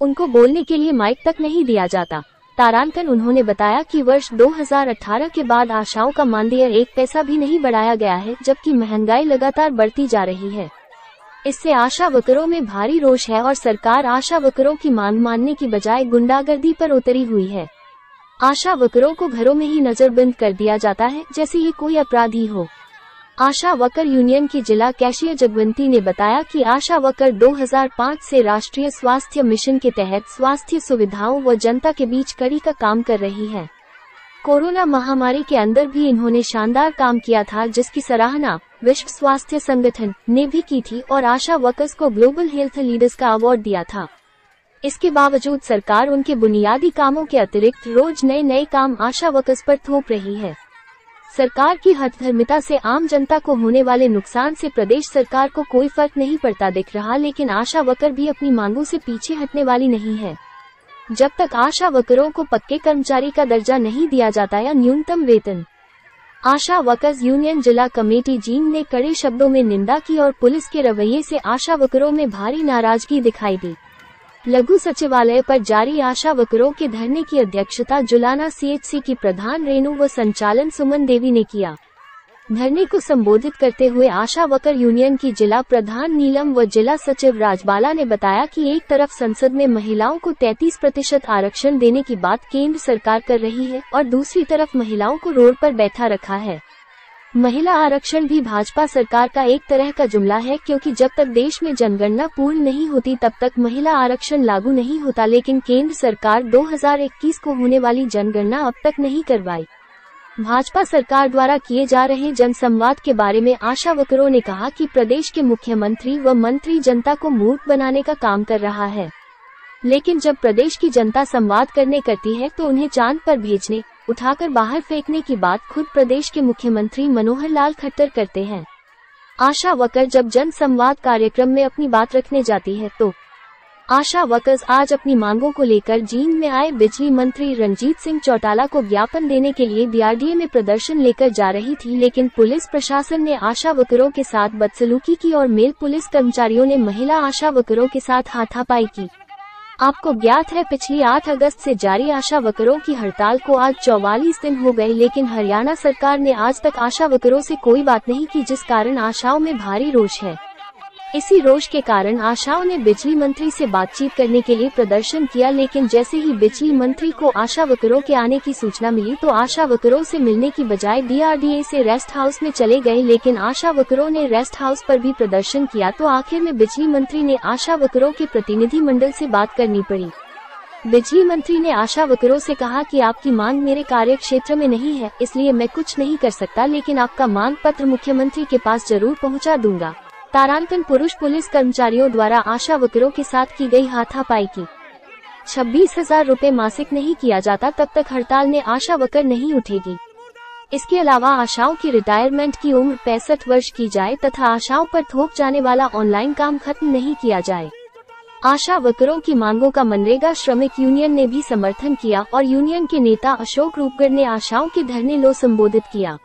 उनको बोलने के लिए माइक तक नहीं दिया जाता। तारांकन उन्होंने बताया कि वर्ष 2018 के बाद आशाओं का मानदेय एक पैसा भी नहीं बढ़ाया गया है, जबकि महँगाई लगातार बढ़ती जा रही है। इससे आशा वकरों में भारी रोष है और सरकार आशा वकरों की मांग मानने की बजाय गुंडागर्दी पर उतरी हुई है। आशा वकरों को घरों में ही नजरबंद कर दिया जाता है, जैसे ये कोई अपराधी हो। आशा वकर यूनियन की जिला कैशियर जगवंती ने बताया कि आशा वकर 2005 से राष्ट्रीय स्वास्थ्य मिशन के तहत स्वास्थ्य सुविधाओं व जनता के बीच कड़ी का काम कर रही है। कोरोना महामारी के अंदर भी इन्होंने शानदार काम किया था, जिसकी सराहना विश्व स्वास्थ्य संगठन ने भी की थी और आशा वर्कर्स को ग्लोबल हेल्थ लीडर्स का अवार्ड दिया था। इसके बावजूद सरकार उनके बुनियादी कामों के अतिरिक्त रोज नए नए काम आशा वर्कर्स पर थोप रही है। सरकार की हथधर्मिता से आम जनता को होने वाले नुकसान से प्रदेश सरकार को कोई फ़र्क नहीं पड़ता दिख रहा, लेकिन आशा वकर भी अपनी मांगों से पीछे हटने वाली नहीं है। जब तक आशा वकरों को पक्के कर्मचारी का दर्जा नहीं दिया जाता या न्यूनतम वेतन। आशा वकर्स यूनियन जिला कमेटी जीन ने कड़े शब्दों में निंदा की और पुलिस के रवैये से आशा वकरों में भारी नाराज़गी दिखाई दी। लघु सचिवालय पर जारी आशा वकरों के धरने की अध्यक्षता जुलाना सीएचसी की प्रधान रेणु व संचालन सुमन देवी ने किया। धरने को संबोधित करते हुए आशा वकर यूनियन की जिला प्रधान नीलम व जिला सचिव राजबाला ने बताया कि एक तरफ़ संसद में महिलाओं को 33 प्रतिशत आरक्षण देने की बात केंद्र सरकार कर रही है और दूसरी तरफ़ महिलाओं को रोड पर बैठा रखा है। महिला आरक्षण भी भाजपा सरकार का एक तरह का जुमला है, क्योंकि जब तक देश में जनगणना पूर्ण नहीं होती, तब तक महिला आरक्षण लागू नहीं होता, लेकिन केंद्र सरकार 2021 को होने वाली जनगणना अब तक नहीं करवाई। भाजपा सरकार द्वारा किए जा रहे जन संवाद के बारे में आशा वकरों ने कहा कि प्रदेश के मुख्यमंत्री व मंत्री जनता को मूर्ख बनाने का काम कर रहा है। लेकिन जब प्रदेश की जनता संवाद करने करती है तो उन्हें चाँद पर भेजने उठाकर बाहर फेंकने की बात खुद प्रदेश के मुख्यमंत्री मनोहर लाल खट्टर करते हैं। आशा वकर जब जन संवाद कार्यक्रम में अपनी बात रखने जाती है तो आशा वकर्स आज अपनी मांगों को लेकर जींद में आए बिजली मंत्री रंजीत सिंह चौटाला को ज्ञापन देने के लिए बीआरडीए में प्रदर्शन लेकर जा रही थी, लेकिन पुलिस प्रशासन ने आशा वकरों के साथ बदसलूकी की और मेल पुलिस कर्मचारियों ने महिला आशा वकरों के साथ हाथापाई की। आपको ज्ञात है, पिछली 8 अगस्त से जारी आशा वकरों की हड़ताल को आज चौवालीस दिन हो गए, लेकिन हरियाणा सरकार ने आज तक आशा वकरों से कोई बात नहीं की जिस कारण आशाओं में भारी रोष है। इसी रोष के कारण आशाओं ने बिजली मंत्री से बातचीत करने के लिए प्रदर्शन किया, लेकिन जैसे ही बिजली मंत्री को आशा वकरों के आने की सूचना मिली तो आशा वकरों से मिलने की बजाय डीआरडीए से रेस्ट हाउस में चले गए, लेकिन आशा वकरों ने रेस्ट हाउस पर भी प्रदर्शन किया तो आखिर में बिजली मंत्री ने आशा वकरों के प्रतिनिधि मंडल से बात करनी पड़ी। बिजली मंत्री ने आशा वकरों से कहा कि आपकी मांग मेरे कार्य क्षेत्र में नहीं है, इसलिए मैं कुछ नहीं कर सकता, लेकिन आपका मांग पत्र मुख्यमंत्री के पास ज़रूर पहुँचा दूँगा। तारांकन पुरुष पुलिस कर्मचारियों द्वारा आशा वकरों के साथ की गई हाथापाई की। छब्बीस हज़ार रूपए मासिक नहीं किया जाता, तब तक हड़ताल में आशा वकर नहीं उठेगी। इसके अलावा आशाओं की रिटायरमेंट की उम्र पैंसठ वर्ष की जाए तथा आशाओं पर थोप जाने वाला ऑनलाइन काम खत्म नहीं किया जाए। आशा वकरों की मांगों का मनरेगा श्रमिक यूनियन ने भी समर्थन किया और यूनियन के नेता अशोक रूपगढ़ ने आशाओं के धरने लो संबोधित किया।